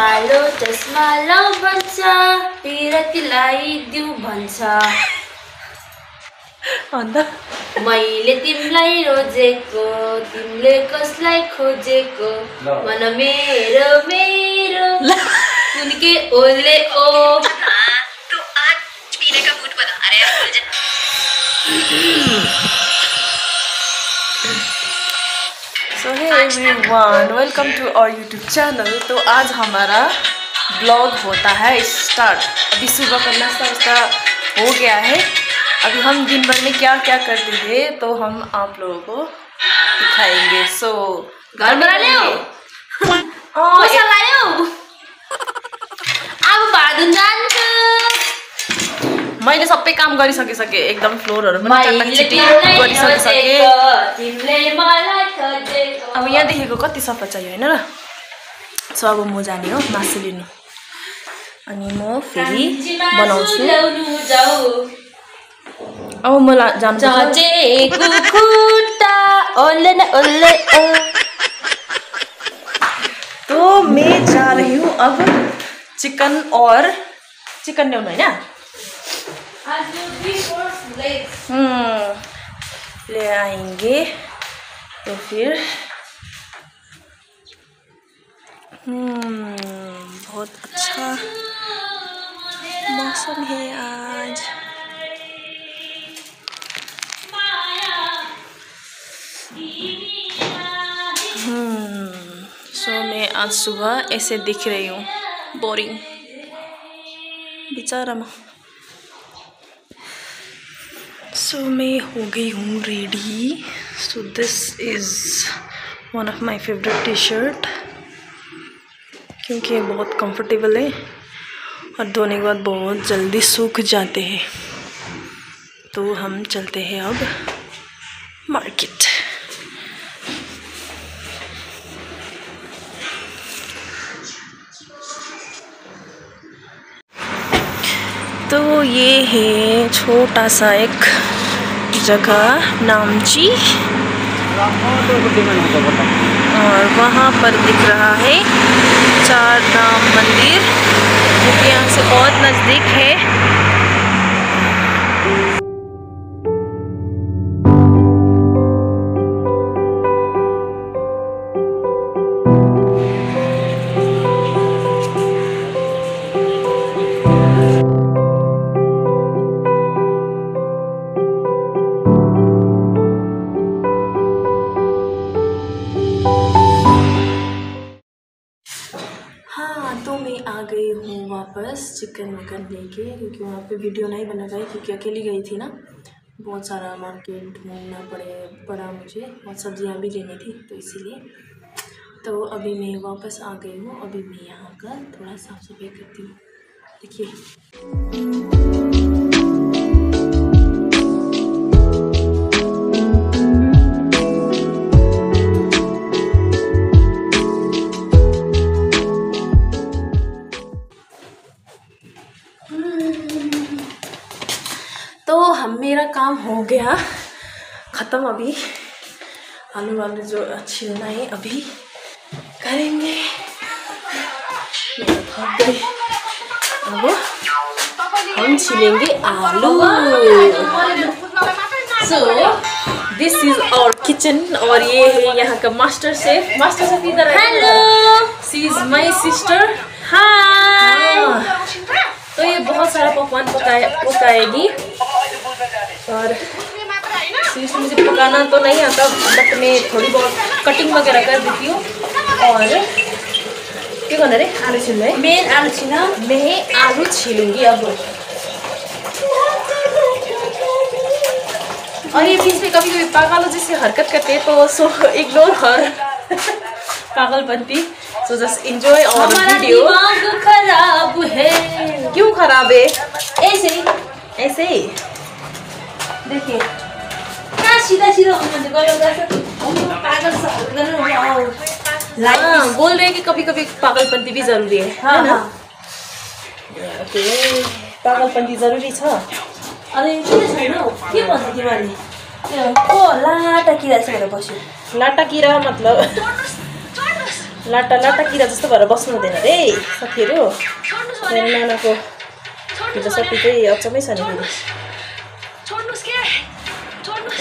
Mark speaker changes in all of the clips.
Speaker 1: कालो चस्मा लाउ भन्छ पिरतीलाई दिउ भन्छ।
Speaker 2: अन्त?
Speaker 1: मैले तिमीलाई रोजेको तिमीले कसलाई खोजेको? मन मेरो मेरो। उनके ओले ओ।
Speaker 3: तो आज पीने का मूड बना अरे। यार
Speaker 2: so hey everyone welcome to our YouTube channel तो आज हमारा ब्लॉग होता है स्टार्ट अभी सुबह का नाश्ता वास्ता हो गया है। अभी हम दिन भर में क्या क्या करते थे तो हम आप लोगों को दिखाएँगे। सो
Speaker 1: घर बना पैसा लायो अब जान्छु
Speaker 2: मैले सबै काम गरिसकिसकेँ एकदम फ्लोरहरू गरिसकिसकेँ। अब यहाँदेखिको कति सफा चाहियो होइन र? सो अब म जाने हो मासु लिनु। अनि म फेरि बनाउँछु। अब म जानु तो मैं जा रही हूँ अब चिकन और चिकन ल्याउनु होइन? ले आएँगे। तो फिर हम्म, बहुत अच्छा मौसम है आज। हम्म, सो मैं आज सुबह ऐसे दिख रही हूँ। बोरिंग। बेचारा सो मैं हो गई हूँ ready so this is one of my favourite T shirt क्योंकि ये बहुत कंफर्टेबल है और धोने के बाद बहुत जल्दी सूख जाते हैं। तो हम चलते हैं अब मार्केट तो ये है छोटा सा एक जगह नामची और वहाँ पर दिख रहा है चार धाम मंदिर, जो कि यहाँ से बहुत नज़दीक है। हाँ तो मैं आ गई हूँ वापस चिकन विकन लेके, क्योंकि वहाँ पे वीडियो नहीं बना पाई, क्योंकि अकेली गई थी ना। बहुत सारा मार्केट घूमना पड़े, पड़ा मुझे, और सब्ज़ियाँ भी लेनी थी तो इसीलिए। तो अभी मैं वापस आ गई हूँ, अभी मैं यहाँ का थोड़ा साफ़ सफ़ाई करती हूँ। देखिए। हम मेरा काम हो गया। ख़त्म अभी। आलू वालू जो छिलना है अभी करेंगे। थक गई। अब हम छिलेंगे आलू। So this is our kitchen और ये है यहाँ का मास्टर शेफ मास्टर शेफ इधर
Speaker 1: hello
Speaker 2: she is my sister
Speaker 1: hi
Speaker 2: तो ये बहुत सारा पकवान पकाए पकाएगी। और सीरियसली मुझे पकाना तो नहीं आता बट मैं थोड़ी बहुत कटिंग वगैरह कर देती हूँ। और के गर्नु अरे आलु छिल्नु है।
Speaker 1: मेन आलु छिन
Speaker 2: मैं आलू छीलूँगी अब। और ये बीच में कभी कभी पागलों जैसे हरकत करते हैं तो सो इग्नोर हर पागलपंती सो जस्ट एंजॉय और वीडियो
Speaker 1: खराब है।
Speaker 2: क्यों खराब है?
Speaker 1: ऐसे ही।
Speaker 2: ऐसे ही।
Speaker 1: देखिए कहाँ सीधा सीधा लोग पागल
Speaker 2: बोल रहे हैं कि कभी कभी पागलपंती भी जरूरी है
Speaker 1: हाँ
Speaker 2: है पागलपन्ती जरुरी छ
Speaker 1: अरे किन छैन हौ? के भन्छ तिमीहरूले को लाटा किरा भनेर बस्यो
Speaker 2: लाटा किरा मतलब लाटा लाटा किरा जस्तो भएर बस्नु हुँदैन रे साथीहरू नानाको हिजो सबै चाहिँ अचम्मै छ नि फेरि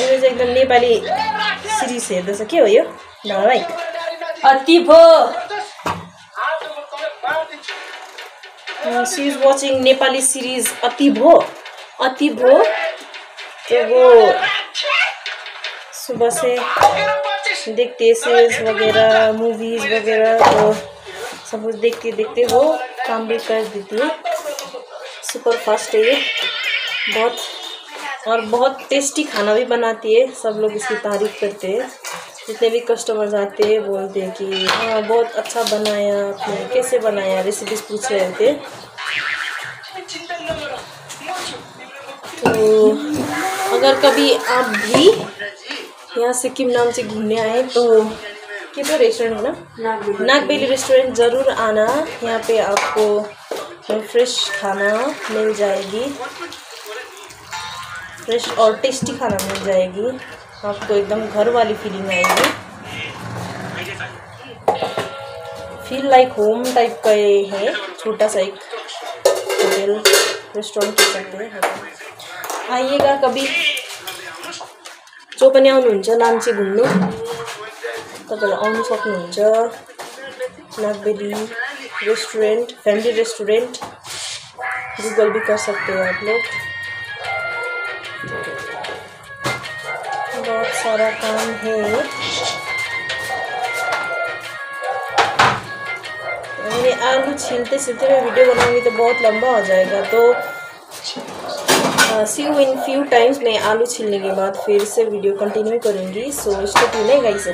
Speaker 2: यो चाहिँ एकदम नेपाली सिरिज हेर्दैछ के हो यो? धारावाहिक
Speaker 1: अति भो।
Speaker 2: She is watching Nepali series अति भो। अति भो तो वो सुबह से देखते हैं सीरीज़ वगैरह मूवीज़ वगैरह तो सब कुछ देखते देखते वो काम भी कर देती है। सुपर फास्ट है ये। बहुत और बहुत टेस्टी खाना भी बनाती है। सब लोग इसकी तारीफ़ करते हैं। जितने भी कस्टमर्स आते हैं बोलते हैं कि हाँ बहुत अच्छा बनाया आपने। कैसे बनाया? रेसिपीज़ पूछ रहे थे। तो अगर कभी आप भी यहाँ सिक्किम नाम से घूमने आए तो के तो रेस्टोरेंट है ना? नागबेली रेस्टोरेंट ज़रूर आना। यहाँ पे आपको फ्रेश खाना मिल जाएगी। फ्रेश और टेस्टी खाना मिल जाएगी। आपको एकदम घर वाली फीलिंग आएगी। फील लाइक होम टाइप का ये है, छोटा सा एक होटल रेस्टोरेंट कह सकते हैं आइएगा कभी। जो पनि आउनुहुन्छ नाम्ची घुम्नु। तपाईँहरू आउनु सक्नुहुन्छ। Nagbeli restaurant family restaurant Google भी कर सकते हो आप लोग। बहुत सारा काम है। मैंने आलू छीलते छीलते मैं वीडियो बनाऊँगी तो बहुत लंबा हो जाएगा तो see you in few times मैं आलू छीलने के बाद फिर से वीडियो कंटिन्यू करूँगी। सो इसको टूने गाइस है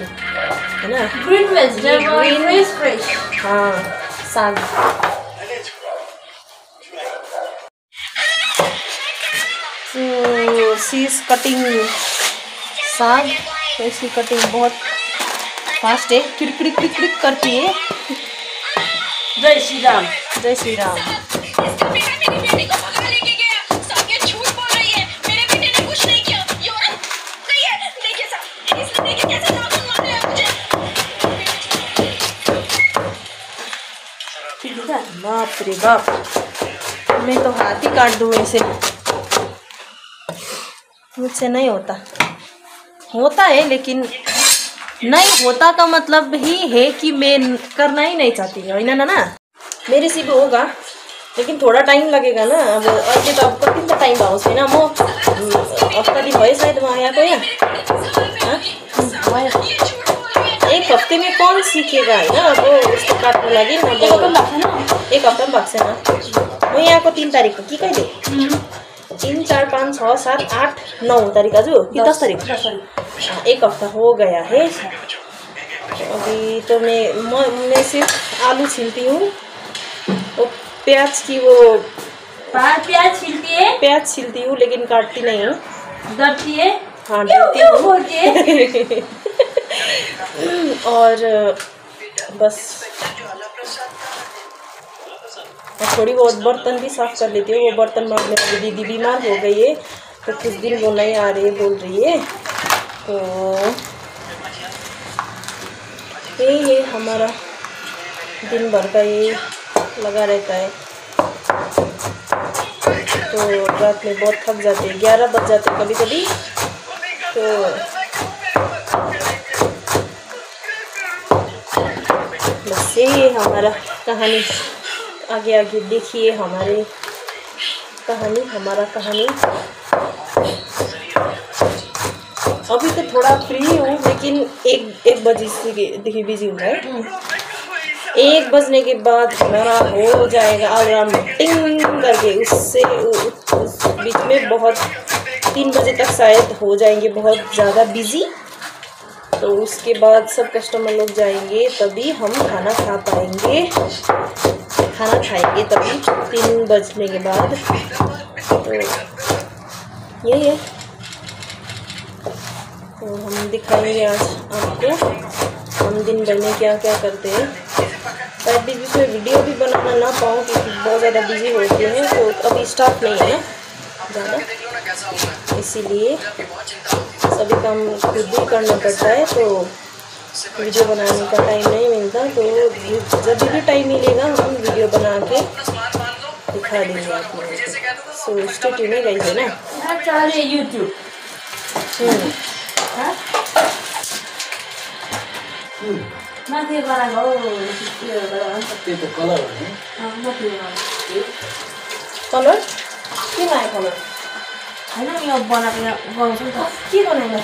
Speaker 2: ना?
Speaker 1: Green vegetable
Speaker 2: green-
Speaker 1: fresh fresh
Speaker 2: हाँ साग। सी इज़ कटिंग साग तो इसकी कटिंग बहुत फास्ट है। किड़किड़ किड़किड़ करती है।
Speaker 1: जय श्री राम
Speaker 2: जय श्री राम बाप रे बाप। मैं तो हाथ ही काट दूँ ऐसे मुझसे नहीं होता। होता है लेकिन नहीं होता का मतलब ही है कि मैं करना ही नहीं चाहती होइन ना ना मेरे से भी होगा लेकिन थोड़ा टाइम लगेगा ना। अब अहिले त अब कति त टाइम भएको छैन म दिन भयो सायद म आएको यहाँ हाँ? एक हफ़्ते में कौन सीखेगा होइन अब यस्तो काट्नु लागि अब एक हप्ता पनि भएको छैन म यहाँको तिन तारिक हो कि कहिले तिन चार पाँच छ सात आठ नौ तारिक आज कि दस तारिक हाँ, एक हफ़्ता हो गया है। अभी तो मैं मैं मैं सिर्फ़ आलू छिलती हूँ। वो प्याज की वो
Speaker 1: प्याज छिलती है।
Speaker 2: प्याज छिलती हूँ लेकिन काटती नहीं हूँ।
Speaker 1: डरती है।
Speaker 2: हाँ डरती हूँ? और बस। और थोड़ी बहुत बर्तन भी साफ़ कर लेती हूँ। वो बर्तन वाली दीदी बीमार हो गई है तो कुछ दिन वो नहीं आ रही है बोल रही है। तो यही है हमारा दिन भर का ये लगा रहता है। तो रात में बहुत थक जाते हैं। ग्यारह बज जाते हैं कभी कभी तो बस यही है हमारा कहानी। आगे आगे देखिए हमारे कहानी, हमारा कहानी। अभी तो थोड़ा फ्री हूँ, लेकिन एक एक बजे से देखिए बिज़ी हूँ मैं एक बजने के बाद हमारा हो जाएगा अलार्म टिंग करके। उससे उस बीच में बहुत तीन बजे तक शायद हो जाएँगे, बहुत ज़्यादा बिज़ी तो उसके बाद सब कस्टमर लोग जाएँगे, तभी हम खाना खा पाएँगे। खाना खाएँगे तभी तीन बजने के बाद। तो यही है। तो हम दिखाएँगे आज आपको हम दिन भर में क्या क्या करते हैं। शायद बीच बीच वीडियो भी बनाना ना पाऊँ क्योंकि बहुत ज़्यादा बिज़ी होते हैं तो अभी स्टाफ नहीं है ज़्यादा। इसीलिए सभी काम खुद ही करना पड़ता है तो वीडियो बनाने का टाइम नहीं मिलता तो जब भी टाइम मिलेगा हम वीडियो बना के दिखा देंगे आप लोगों को सो स्टेट नहीं गई है ना
Speaker 1: युट्युब माथि बनाएको हो बनाएको
Speaker 4: कलर हो।
Speaker 1: बनाएको
Speaker 2: कलर के लायो कलर
Speaker 1: होइन यो बनाएको गराउँछ नि त।
Speaker 2: के बनायो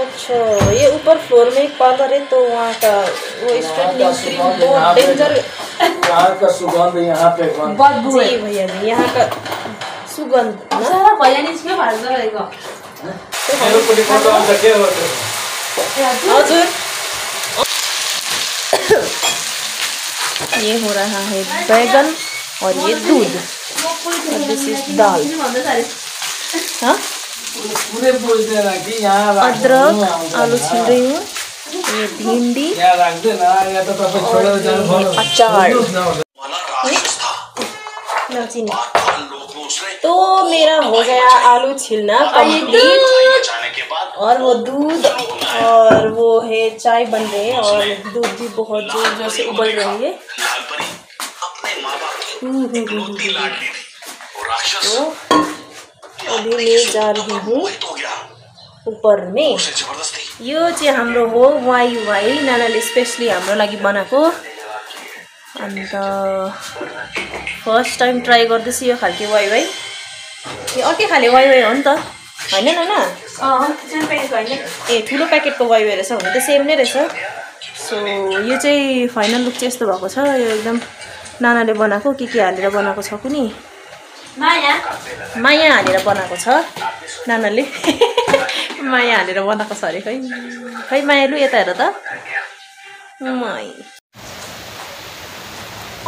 Speaker 2: अच्छा ये ऊपर फ्लोर में एक पार्लर है तो वहाँ का वो स्ट्रेटनिंग बहुत डेंजर
Speaker 4: यहाँ का सुगंध यहाँ पे
Speaker 1: बदबु
Speaker 2: जी भैया जी यहाँ का सुगंध
Speaker 4: हो?
Speaker 2: हजुर। ये हो रहा है बैगन और ये दूध। दाल। हाँ? अदरक आलू छील रही हूँ ये भिंडी।
Speaker 4: त
Speaker 2: अचार। तो मेरा हो गया आलू छिलना कंप्लीट और वो दूध और वो है चाय बन रही है और दूध भी बहुत ज़ोर ज़ोर से उबल रही है। हम्म, हम्म, हम्म। तो अभी मैं जा रही हूँ। ऊपर में। यो चाहिँ हाम्रो हो वाइ वाइ नानाले स्पेसली हाम्रो लागि बनाएको। अन्त फर्स्ट टाइम ट्राई गर्दैछु यो खालको वाइ वाइ यो अर्कै खाले वाइ वाइ हो नि त। होइन नाना? ए ठुलो प्याकेटको वाइ वाइ रहेछ हुनु त सेम नै रहेछ। सो यो चाहिँ फाइनल लुक चाहिँ यस्तो भएको छ। यो एकदम नानाले बनाएको के के हालेर बनाएको छ कुनि
Speaker 1: माया?
Speaker 2: हालेर बनाएको छ। नानाले। माया हालेर बनाएको छ अरे खै? खै माया लु यता हेर त।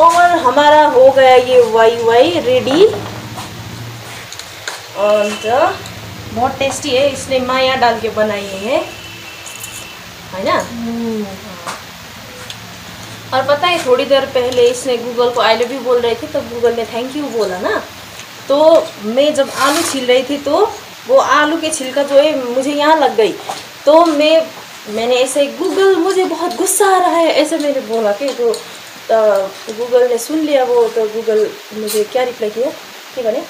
Speaker 2: और हमारा हो गया ये वाई वाई रेडी। और बहुत टेस्टी है इसने माया डाल के बनाई है है ना और पता है थोड़ी देर पहले इसने गूगल को आई लव यू बोल रही थी तो गूगल ने थैंक यू बोला ना। तो मैं जब आलू छील रही थी तो वो आलू के छिलका जो है मुझे यहाँ लग गई। तो मैं मैंने ऐसे गूगल मुझे बहुत गुस्सा आ रहा है। ऐसे मैंने बोला कि तो गूगल ने सुन लिया वो तो गूगल मुझे क्या रिप्लाई किया? के लंबी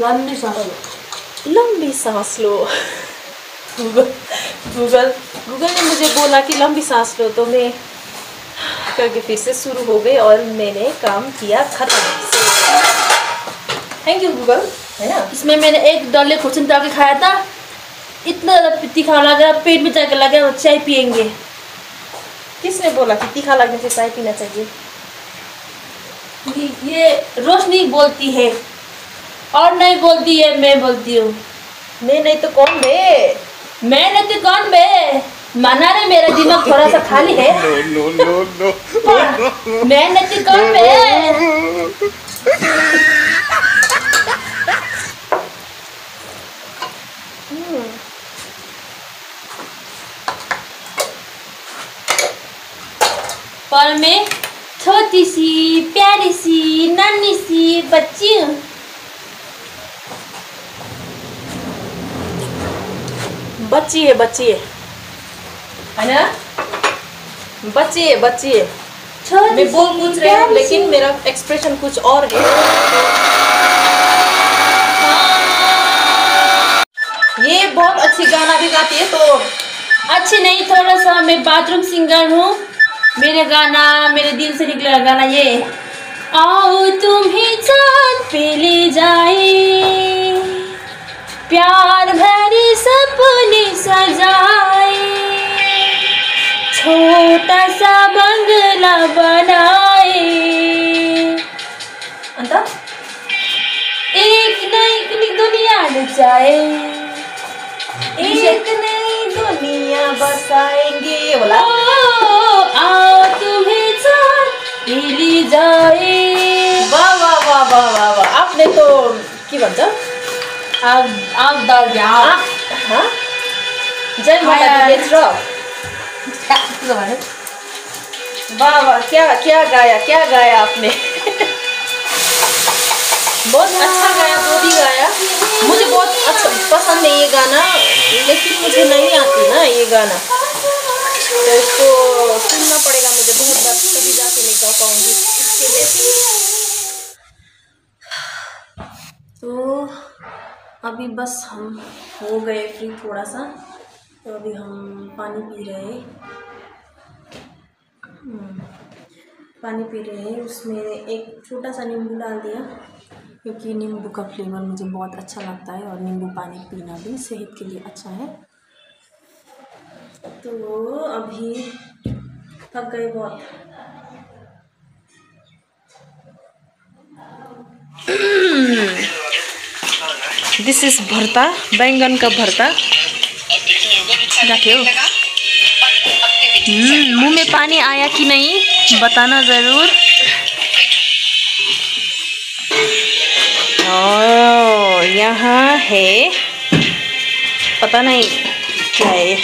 Speaker 1: लम्बी लो।
Speaker 2: लंबी सांस लो। गूगल गूगल गूगल ने मुझे बोला कि लंबी सांस लो। तो मैं करके फिर से शुरू हो गई और मैंने काम किया खत्म। थैंक यू गूगल है ना
Speaker 1: इसमें मैंने एक डल्ले खुर्चन डाल के खाया था इतना ज़्यादा तीखा लग लगा पेट में जाकर लगा और चाय पियेंगे
Speaker 2: किसने बोला कि तीखा लगने से चाय पीना चाहिए
Speaker 1: ये- ये रोशनी बोलती है और नहीं बोलती है मैं बोलती हूँ
Speaker 2: मैं नहीं तो कौन बे
Speaker 1: मैं नहीं तो कौन बे माना रे मेरा दिमाग थोड़ा सा खाली है मैं नहीं तो कौन बे पर मैं छोटी सी प्यारी सी नन्ही सी बच्ची। हूँ
Speaker 2: बच्ची है बच्ची है। है ना? बच्ची है बच्ची है। मैं बोल कुछ रही हूँ लेकिन मेरा एक्सप्रेशन कुछ और है। ये बहुत अच्छी गाना भी गाती है तो
Speaker 1: अच्छी नहीं थोड़ा सा मैं बाथरूम सिंगर हूँ। मेरे गाना मेरे दिल से निकला गाना ये। आओ तुम्हें चाँद पे ले जाए। प्यार भरे सपने सजाए। छोटा सा बंगला बनाए। एक नई दुनिया नचाए
Speaker 2: एक नई दुनिया बसाएँगे।
Speaker 1: ओ, आओ तुम्हें चाँद पे जाए।
Speaker 2: वाह वाह वाह वाह वाह वाह। आपने तो के भन्छ
Speaker 1: आग आग डाल दिया।
Speaker 2: हाँ? जय माता दी नेत्र वाह वाह क्या क्या गाया क्या गाया आपने? बहुत अच्छा गाया जो भी गाया। मुझे बहुत अच्छा पसंद है ये गाना लेकिन मुझे नहीं आती ना ये गाना। तो इसको अभी बस हम हो गए फ्री थोड़ा सा तो अभी हम पानी पी रहे हैं। हम्म, पानी पी रहे हैं। उसमें एक छोटा सा नींबू डाल दिया क्योंकि नींबू का फ्लेवर मुझे बहुत अच्छा लगता है और नींबू पानी पीना भी सेहत के लिए अच्छा है। तो अभी थक गए बहुत। दिस इज़ भरता बैंगन का भरता रखे मुँह में पानी आया कि नहीं बताना ज़रूर यहाँ है पता नहीं क्या है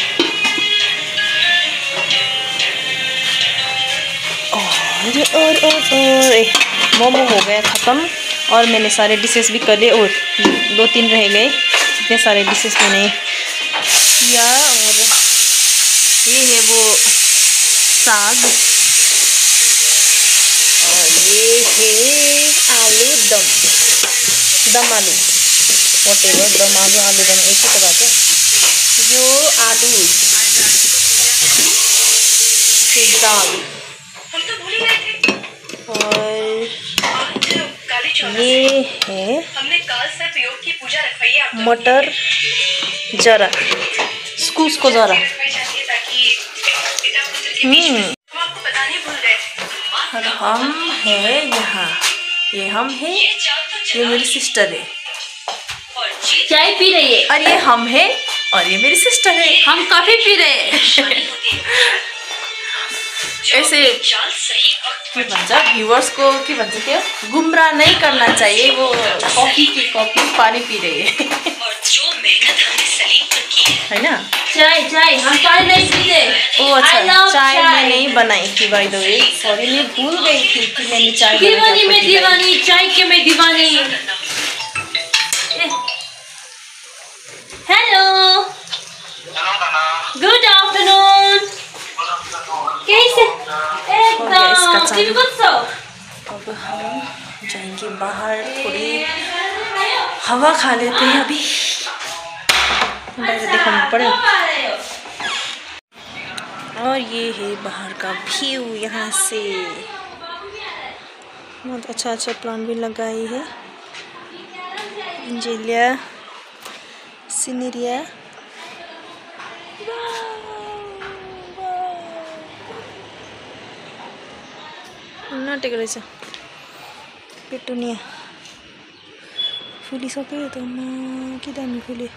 Speaker 2: और और और और मोमो हो गया ख़त्म और मैंने सारे डिशेस भी कर लिए और दो तीन रह गए। इतने सारे डिशेस मैंने किया और ये है वो साग। और ये है आलू दम। दम आलू। वट एवर दम आलू आलू दम, एक ही तो बात है जो आलू। दाल। और ये है
Speaker 3: हमने काल सर्प योग की पूजा रखवाई है आप लोगों
Speaker 2: मटर जरा। इसको उसको जरा।
Speaker 3: में
Speaker 2: हम्म।
Speaker 3: हम आपको बताने भूल गए थे माँ
Speaker 2: और हम है यहाँ। ये हम है।
Speaker 3: ये तो
Speaker 2: ये मेरी सिस्टर है।
Speaker 3: और
Speaker 1: चाय पी रही है।
Speaker 2: और ये हम है और ये मेरी सिस्टर है।
Speaker 1: हम कॉफ़ी पी रहे हैं।
Speaker 2: ऐसे
Speaker 3: चाल सही वक्त
Speaker 2: के भन्छ भ्युवर्सको के भन्छ त्यो गुमराह नहीं करना चाहिए वो कॉफ़ी की कॉफ़ी पानी पी रही है।
Speaker 3: और जो मेहनत हमने सलीम पर की है।
Speaker 2: है ना?
Speaker 1: चाय चाय हम चाय नहीं पीते।
Speaker 2: ओ अच्छा चाय। मैंने ही बनाई थी बाय द वे सॉरी मैं भूल गई थी कि मैंने चाय
Speaker 1: दीवानी में दीवानी चाय के में दीवानी। हेलो गुड आफ्टरनून कैसे
Speaker 2: गया इसका
Speaker 1: एकदम
Speaker 2: चाय।
Speaker 1: तिमी कस्तो
Speaker 2: अब हम जाएँगे बाहर थोड़ी हवा खा लेते हैं अभी। बाहर दिखाना पड़े। और ये है बाहर का व्यू यहाँ से। बहुत अच्छा अच्छा प्लान भी लगाई है। एंजेलिया सिनेरिया रहेछ पेटुनिया फुलिसक्यो यो त के दामी फुल्यो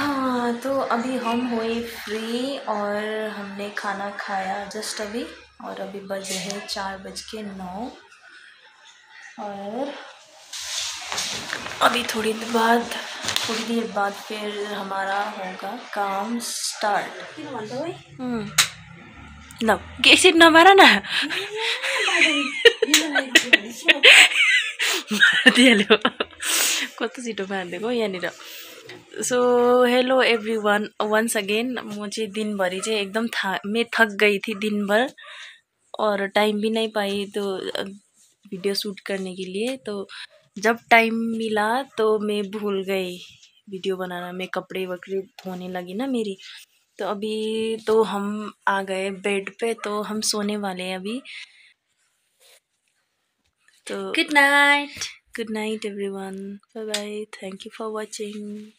Speaker 2: हाँ तो अभी हम हुए फ्री और हमने खाना खाया जस्ट अभी। और अभी बज रहे चार बज के नौ। और अभी थोड़ी देर बाद थोड़ी देर बाद फिर हमारा होगा काम स्टार्ट ल एकछिन नमार न मारिदिइहाल्यो कस्तो छिटो मारिदिएको यहाँनिर so hello everyone once again म चाहिँ दिनभरि चाहिँ एकदम था मैं थक गई थी दिन भर और टाइम भी नहीं पाई तो वीडियो शूट करने के लिए तो जब टाइम मिला तो मैं भूल गई वीडियो बनाना मैं कपड़े वपड़े धोने लगी ना मेरी तो अभी तो हम आ गए बेड पे तो हम सोने वाले हैं अभी। तो good night good night everyone bye bye thank you for watching